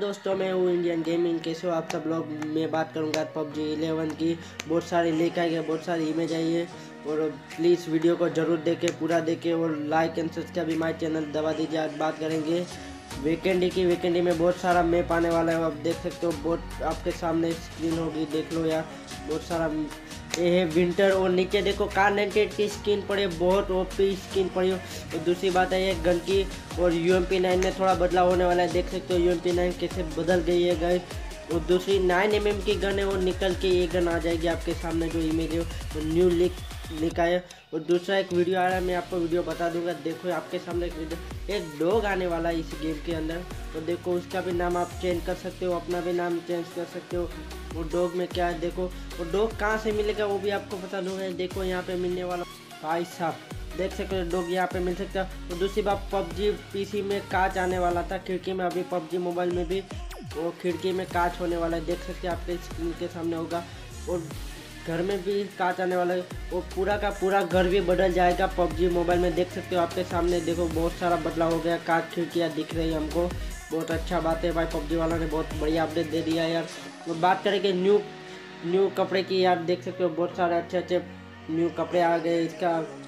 दोस्तों, मैं हूँ इंडियन गेमिंग कैसे हो आप सब लोग? मैं बात करूँगा पबजी इलेवन की। बहुत सारे लिंक आएँगे बहुत सारी इमेज आई है। और प्लीज़ वीडियो को ज़रूर देखें, पूरा देखें और लाइक एंड सब्सक्राइब भी माई चैनल दबा दीजिए। आज बात करेंगे वीकेंडी की। वीकेंडी में बहुत सारा मैप आने वाला है। आप देख सकते हो, बहुत आपके सामने स्क्रीन होगी, देख लो यार। बहुत सारा ये विंटर और नीचे देखो कार नाइनटी की स्किन पड़ी बहुत ओपी स्किन पड़ी हो। और दूसरी बात है ये गन की और यू एम पी नाइन में थोड़ा बदलाव होने वाला है, देख सकते हो यू एम पी नाइन कैसे बदल गई है गई और दूसरी नाइन एम एम की गन है वो निकल के ये गन आ जाएगी आपके सामने जो इमेज है वो न्यू लिक लिखा है और दूसरा एक वीडियो आ रहा है, मैं आपको वीडियो बता दूँगा, देखो आपके सामने एक वीडियो एक डॉग आने वाला है इस गेम के अंदर। तो देखो उसका भी नाम आप चेंज कर सकते हो, अपना भी नाम चेंज कर सकते हो। वो डॉग में क्या है? देखो वो डॉग कहाँ से मिलेगा वो भी आपको बता दूँगा देखो, यहाँ पे मिलने वाला भाई साहब, देख सकते हो डॉग यहाँ पे मिल सकता है। और दूसरी बात, पबजी पीसी में कांच आने वाला था, खिड़की में, अभी पबजी मोबाइल में भी वो खिड़की में कांच होने वाला है। देख सकते हैं आपके स्क्रीन के सामने होगा। और घर में भी कांच आने वाला है। वो पूरा का पूरा घर भी बदल जाएगा पबजी मोबाइल में। देख सकते हो आपके सामने, देखो, बहुत सारा बदलाव हो गया। कांच खिड़कियाँ दिख रही है हमको। बहुत अच्छा बात है भाई, पबजी वाला ने बहुत बढ़िया अपडेट दे दिया यार। तो बात करेंगे न्यू न्यू कपड़े की यार देख सकते हो बहुत सारे अच्छे अच्छे न्यू कपड़े आ गए इसका।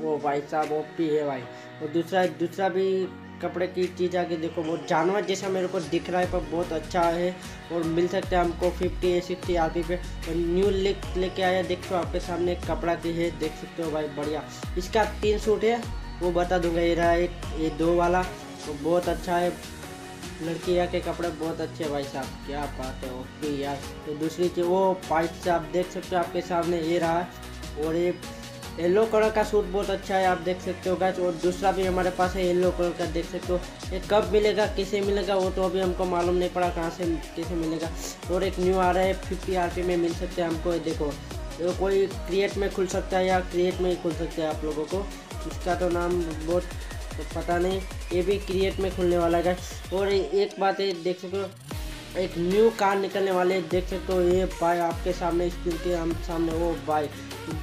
वो भाई साहब ओपी है भाई। और दूसरा दूसरा भी कपड़े की चीज़ आके देखो, वो जानवर जैसा मेरे को दिख रहा है, पर बहुत अच्छा है। और मिल सकता है हमको फिफ्टी या सिक्सटी आर पे। और न्यू लिक लेके आया, देखो आपके सामने कपड़ा की है, देख सकते हो भाई, बढ़िया। इसका तीन सूट है, वो बता दूँगा, ये रहा एक, ये दो वाला। तो बहुत अच्छा है। लड़कियाँ के कपड़े बहुत अच्छे भाई साहब, क्या बात है, ओके यार। तो दूसरी चीज़, वो पाइप से आप देख सकते हो, आपके सामने ये रहा और ये येलो कलर का सूट बहुत अच्छा है, आप देख सकते हो गाइस और दूसरा भी हमारे पास है येलो कलर का, देख सकते हो। ये कब मिलेगा, किसे मिलेगा, वो तो अभी हमको मालूम नहीं पड़ा कहाँ से कैसे मिलेगा। और एक न्यू आ रहा है फिफ्टी आर में मिल सकते हैं हमको देखो। तो कोई क्रिएट में खुल सकता है या क्रिएट में ही खुल सकता है आप लोगों को। इसका तो नाम बहुत तो पता नहीं, ये भी क्रिएट में खुलने वाला है और एक बात है, देख सकते हो, एक न्यू कार निकलने वाले देख सकते हो, ये भाई आपके सामने स्क्रीन के हम सामने वो भाई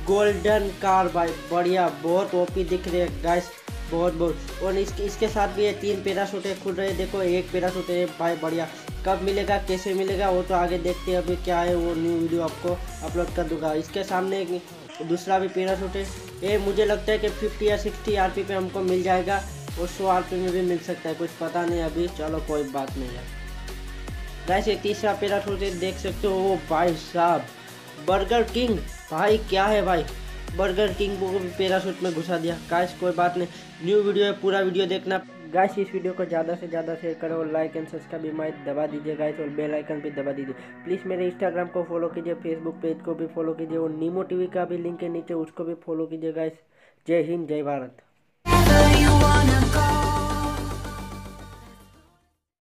गोल्डन कार भाई बढ़िया, बहुत ओपी दिख रही है गाइस बहुत बहुत। और इसके इसके साथ भी ये तीन पैराशूट खुल रहे हैं, देखो, एक पैराशूट है भाई बढ़िया। कब मिलेगा, कैसे मिलेगा, वो तो आगे देखते हैं अभी क्या है वो न्यू वीडियो आपको अपलोड कर दूँगा। इसके सामने दूसरा भी पैराशूट है ये मुझे लगता है कि 50 या 60 आरपी पे हमको मिल जाएगा। और 100 आरपी में भी मिल सकता है, कुछ पता नहीं अभी। चलो, कोई बात नहीं है। वैसे तीसरा पैराशूट देख सकते हो, भाई साहब। बर्गर किंग भाई क्या है भाई? बर्गर किंग को भी पैराशूट में घुसा दिया। गाइस कोई बात नहीं। न्यू वीडियो है, पूरा वीडियो देखना। गाइस इस वीडियो को ज़्यादा से ज़्यादा शेयर करो लाइक एंड सब्सक्राइब भी माइक दबा दीजिए गाइस और बेल आइकन भी दबा दीजिए। प्लीज़ मेरे इंस्टाग्राम को फॉलो कीजिए फेसबुक पेज को भी फॉलो कीजिए और नीमो टीवी का भी लिंक है नीचे, उसको भी फॉलो कीजिए गाइस जय हिंद, जय भारत।